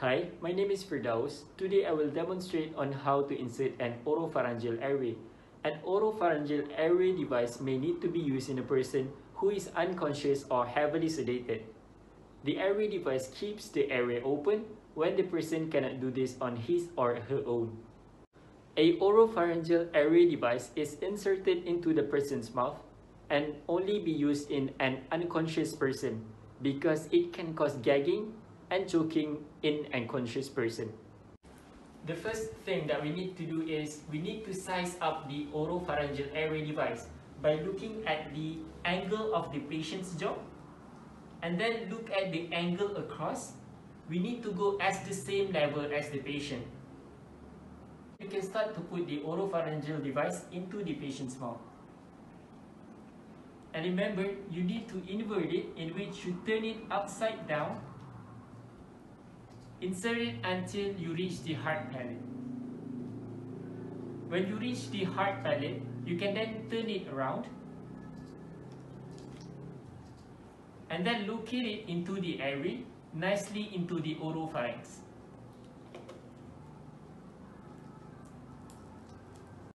Hi, my name is Firdaus. Today I will demonstrate on how to insert an oropharyngeal airway. An oropharyngeal airway device may need to be used in a person who is unconscious or heavily sedated. The airway device keeps the airway open when the person cannot do this on his or her own. A oropharyngeal airway device is inserted into the person's mouth and only be used in an unconscious person because it can cause gagging and choking in an conscious person. The first thing that we need to do is we need to size up the oropharyngeal airway device by looking at the angle of the patient's jaw and then look at the angle across. We need to go as the same level as the patient. We can start to put the oropharyngeal device into the patient's mouth. And remember, you need to invert it in which you turn it upside down Insert it until you reach the hard palate. When you reach the hard palate, you can then turn it around and then locate it into the airway, nicely into the oropharynx.